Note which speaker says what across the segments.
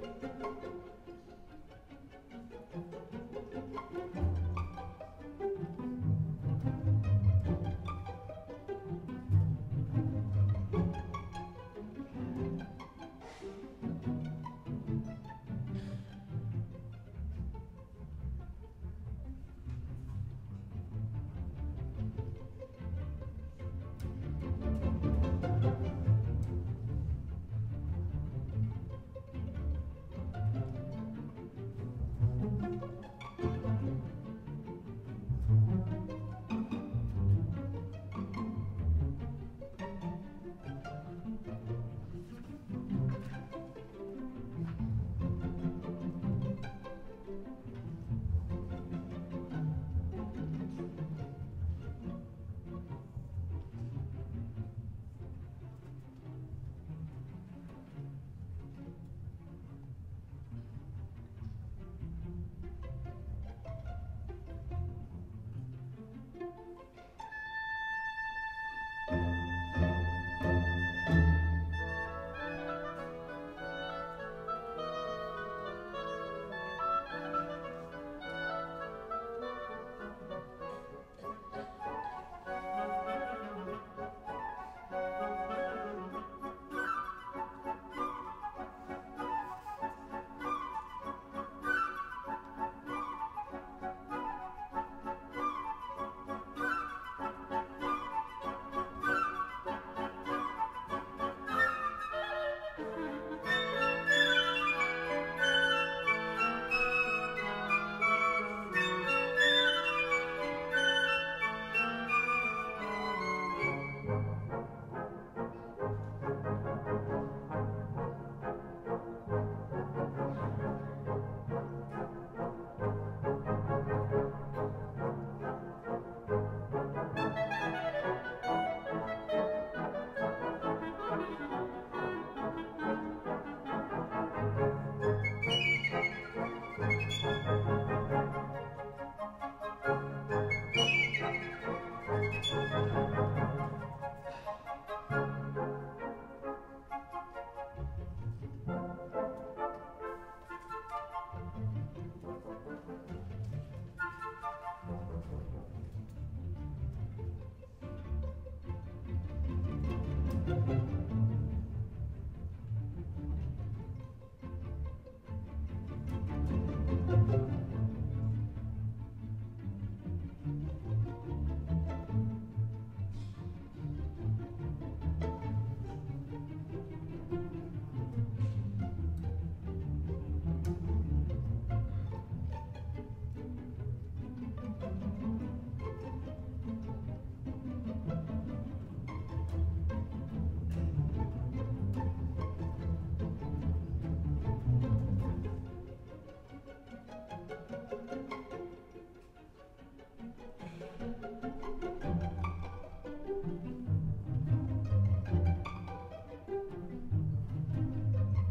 Speaker 1: Thank you.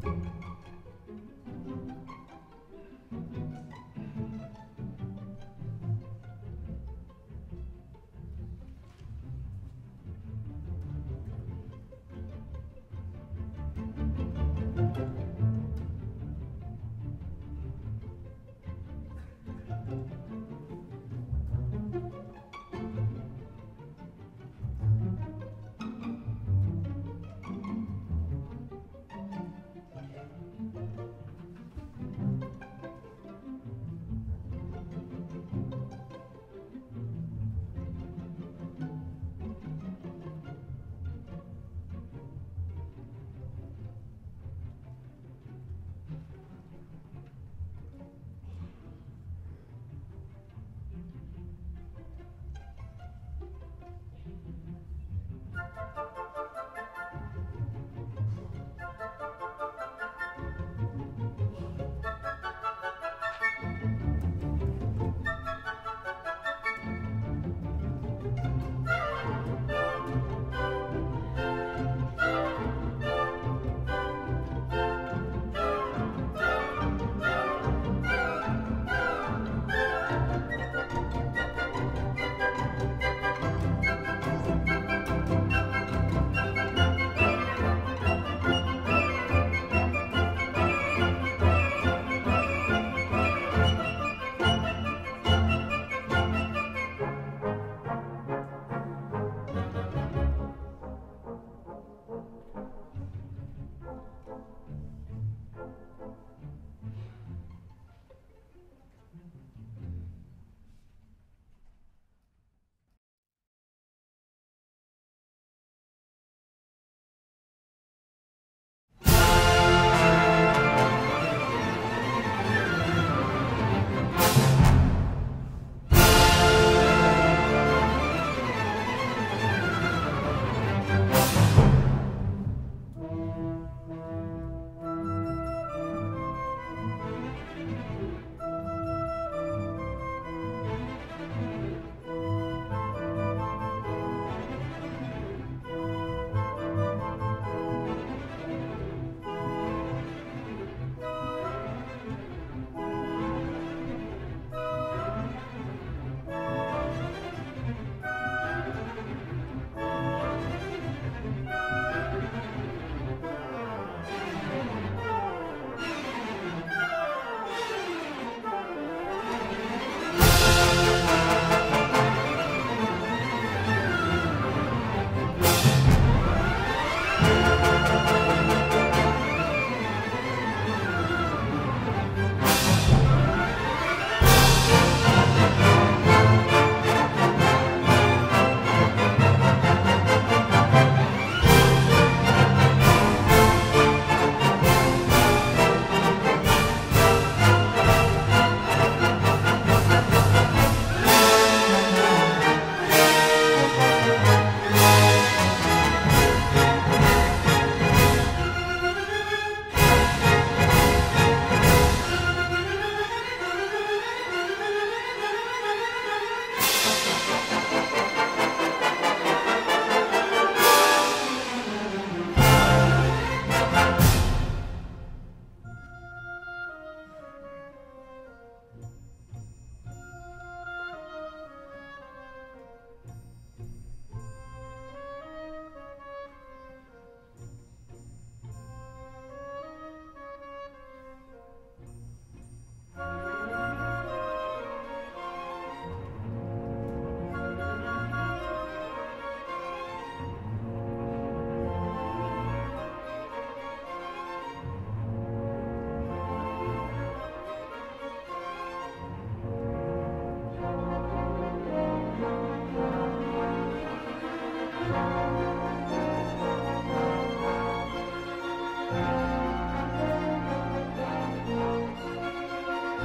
Speaker 1: Thank you.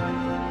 Speaker 1: Bye.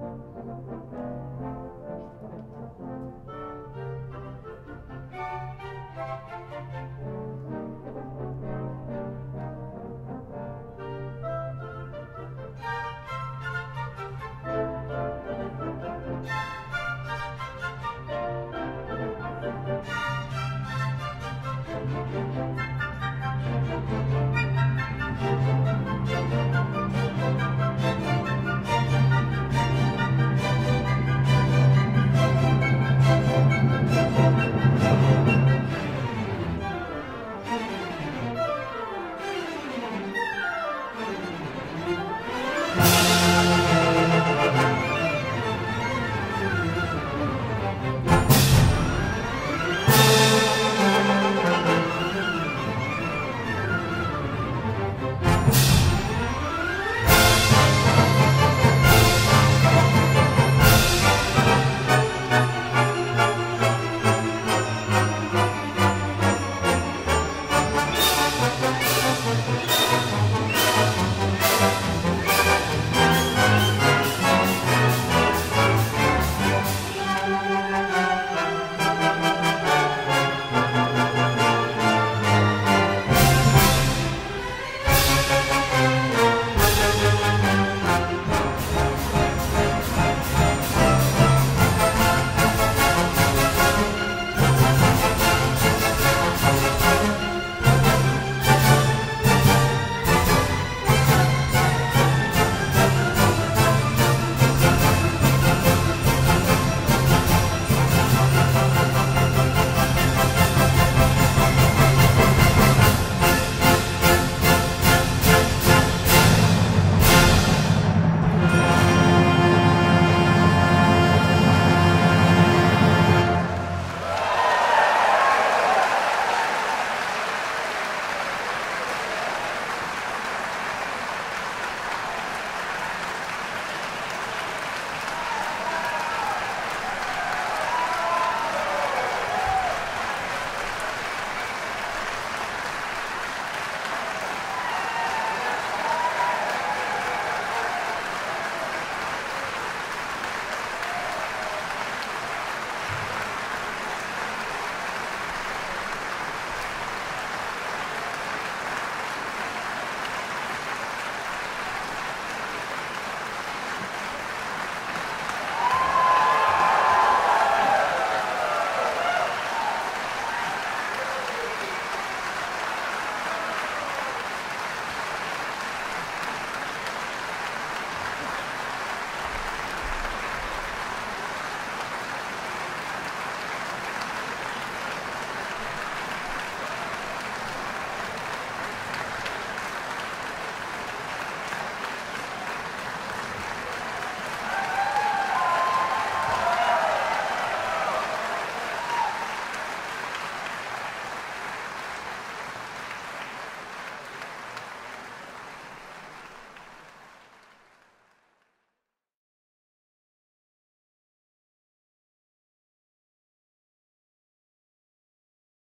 Speaker 1: Thank you.